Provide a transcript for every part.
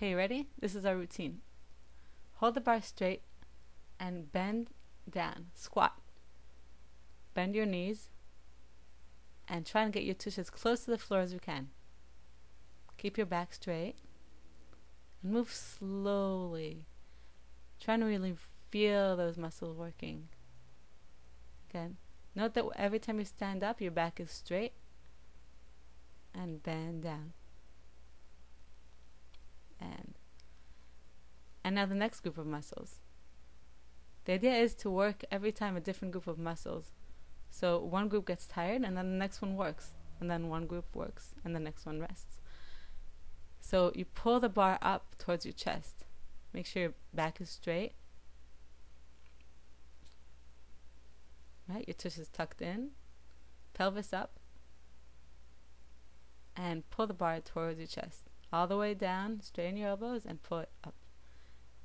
Okay, ready? This is our routine. Hold the bar straight and bend down. Squat. Bend your knees and try and get your tush as close to the floor as you can. Keep your back straight and move slowly. Trying to really feel those muscles working. Again, note that every time you stand up, your back is straight and bend down. And and now the next group of muscles. The idea is to work every time a different group of muscles. So one group gets tired and then the next one works. And then one group works and the next one rests. So you pull the bar up towards your chest. Make sure your back is straight. Right, your tush is tucked in. Pelvis up. And pull the bar towards your chest. All the way down, straighten your elbows and pull it up.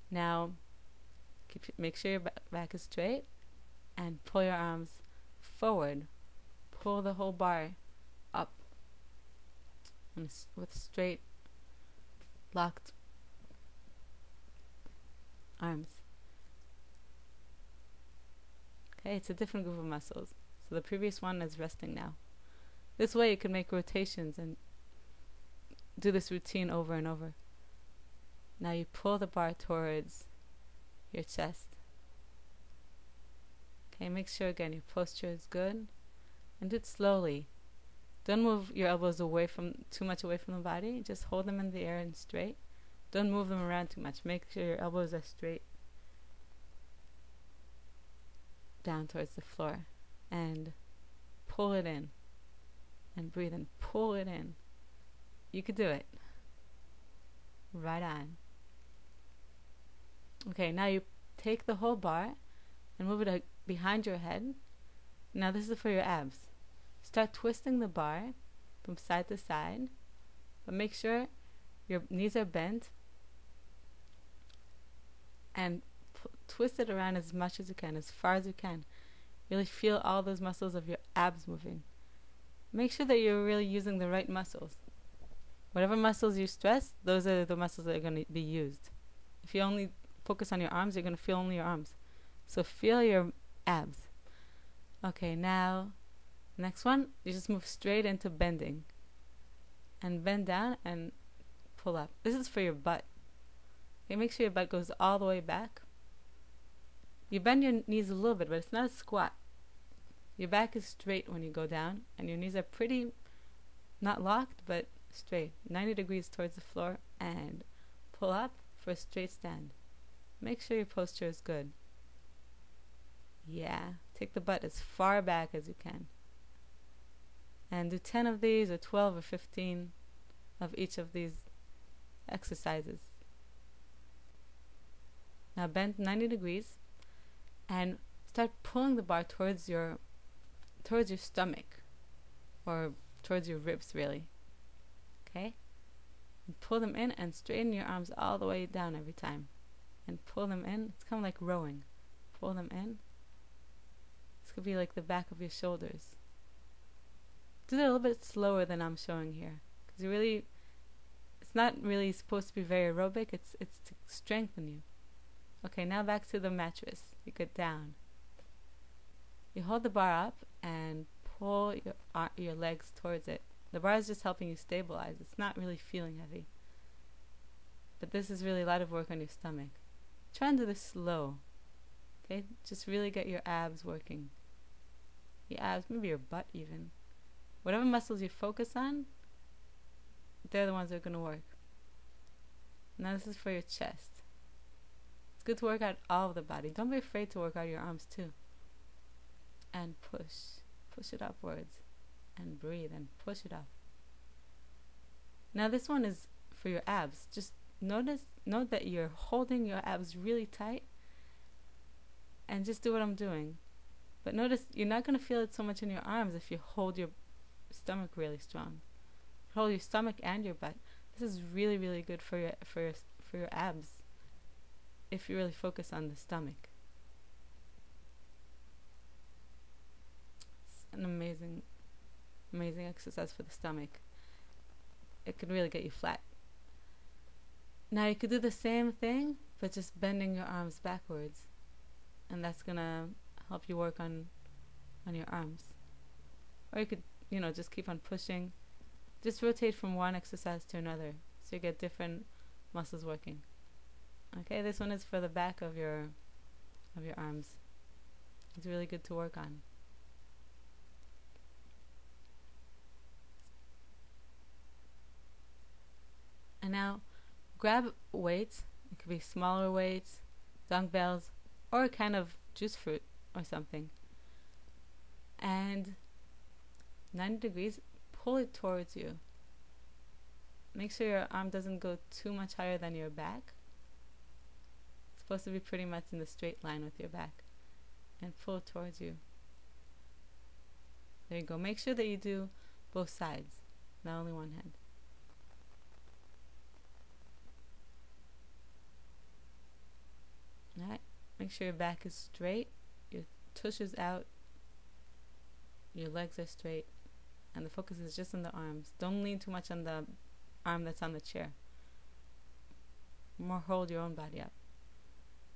Now, keep, make sure your back is straight and pull your arms forward. Pull the whole bar up with straight, locked arms. Okay, it's a different group of muscles. So the previous one is resting now. This way you can make rotations and do this routine over and over. Now you pull the bar towards your chest. Okay, make sure again your posture is good and do it slowly. Don't move your elbows away from too much away from the body. Just hold them in the air and straight. Don't move them around too much. Make sure your elbows are straight down towards the floor and pull it in and breathe and pull it in. You could do it. Right on. Okay, now you take the whole bar and move it uh, behind your head. Now this is for your abs. Start twisting the bar from side to side, but make sure your knees are bent and twist it around as much as you can, as far as you can. Really feel all those muscles of your abs moving. Make sure that you're really using the right muscles. Whatever muscles you stress, those are the muscles that are going to be used. If you only focus on your arms, you're going to feel only your arms. So feel your abs. Okay, now, next one, you just move straight into bending. And bend down and pull up. This is for your butt. Okay, make sure your butt goes all the way back. You bend your knees a little bit, but it's not a squat. Your back is straight when you go down, and your knees are pretty, not locked, but straight, 90 degrees towards the floor, and pull up for a straight stand. Make sure your posture is good. Yeah, take the butt as far back as you can. And do 10 of these, or 12 or 15 of each of these exercises. Now bend 90 degrees and start pulling the bar towards your towards your stomach or towards your ribs really. Okay? And pull them in and straighten your arms all the way down every time and pull them in. It's kind of like rowing. Pull them in. This could be like the back of your shoulders. Do it a little bit slower than I'm showing here, because you really, it's not really supposed to be very aerobic. It's it's to strengthen you. Okay, now back to the mattress. You get down. You hold the bar up and pull your uh, your legs towards it. The bar is just helping you stabilize. It's not really feeling heavy. But this is really a lot of work on your stomach. Try and do this slow. Okay? Just really get your abs working. Your abs, maybe your butt even. Whatever muscles you focus on, they're the ones that are going to work. Now this is for your chest. It's good to work out all of the body. Don't be afraid to work out your arms too. And push. Push it upwards. And breathe and push it up. Now this one is for your abs. Just notice note that you're holding your abs really tight and just do what I'm doing. But notice you're not going to feel it so much in your arms if you hold your stomach really strong. Hold your stomach and your butt. This is really really good for your for your for your abs if you really focus on the stomach. It's an amazing amazing exercise for the stomach. It can really get you flat. Now you could do the same thing, but just bending your arms backwards. And that's gonna help you work on on your arms. Or you could, you know, just keep on pushing. Just rotate from one exercise to another. So you get different muscles working. Okay, this one is for the back of your of your arms. It's really good to work on. And now grab weights. It could be smaller weights, dumbbells, or a kind of juice fruit or something. And 90 degrees, pull it towards you. Make sure your arm doesn't go too much higher than your back. It's supposed to be pretty much in the straight line with your back. And pull towards you. There you go. Make sure that you do both sides, not only one hand. Alright, make sure your back is straight, your tush is out, your legs are straight, and the focus is just on the arms. Don't lean too much on the arm that's on the chair. More hold your own body up.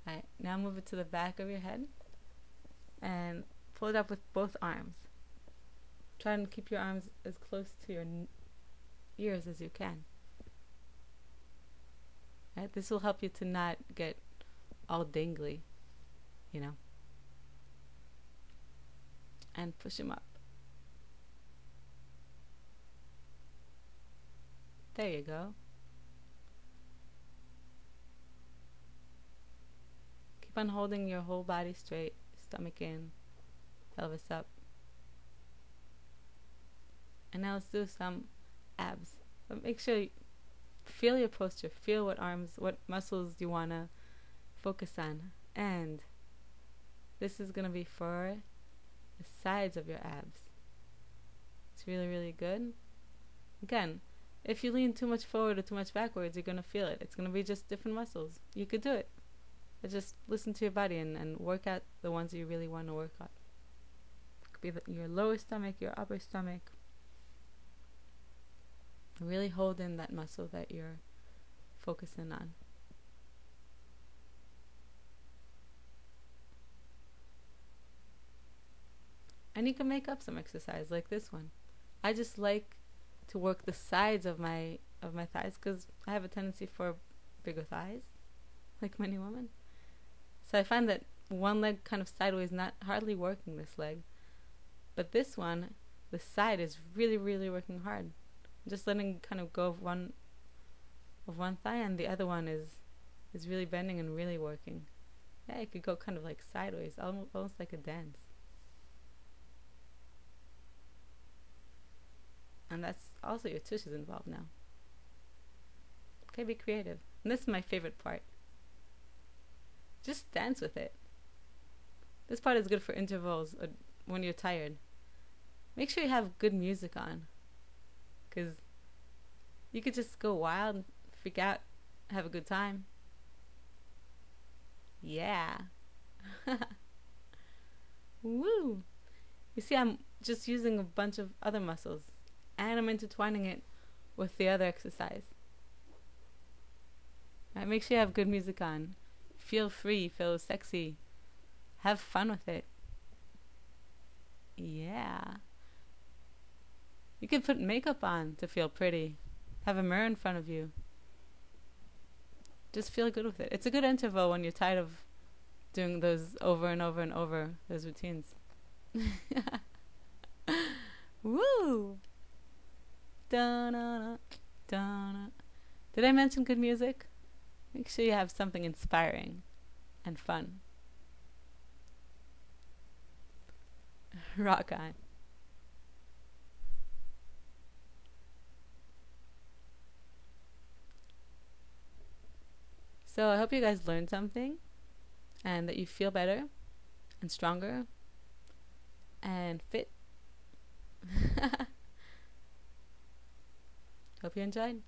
Alright, now move it to the back of your head and pull it up with both arms. Try and keep your arms as close to your ears as you can. Right? This will help you to not get all dangly, you know. And push him up. There you go. Keep on holding your whole body straight, stomach in, pelvis up. And now let's do some abs. But make sure you feel your posture, feel what arms, what muscles you want to focus on. And this is going to be for the sides of your abs. It's really, really good. Again, if you lean too much forward or too much backwards, you're going to feel it. It's going to be just different muscles. You could do it. But just listen to your body and, and work out the ones that you really want to work on. It could be the, your lower stomach, your upper stomach. Really hold in that muscle that you're focusing on. And you can make up some exercise like this one. I just like to work the sides of my of my thighs because I have a tendency for bigger thighs, like many women. So I find that one leg kind of sideways, not hardly working this leg, but this one, the side is really, really working hard. Just letting kind of go of one of one thigh, and the other one is is really bending and really working. Yeah, it could go kind of like sideways, almost, almost like a dance. And that's also your is involved now. Okay, be creative. And this is my favorite part. Just dance with it. This part is good for intervals or when you're tired. Make sure you have good music on. Because you could just go wild, freak out, have a good time. Yeah. Woo! You see, I'm just using a bunch of other muscles and I'm intertwining it with the other exercise. Right, make sure you have good music on. Feel free, feel sexy. Have fun with it. Yeah. You can put makeup on to feel pretty. Have a mirror in front of you. Just feel good with it. It's a good interval when you're tired of doing those over and over and over, those routines. Woo! Did I mention good music? Make sure you have something inspiring and fun. Rock on. So I hope you guys learned something and that you feel better and stronger and fit. Hope you enjoyed.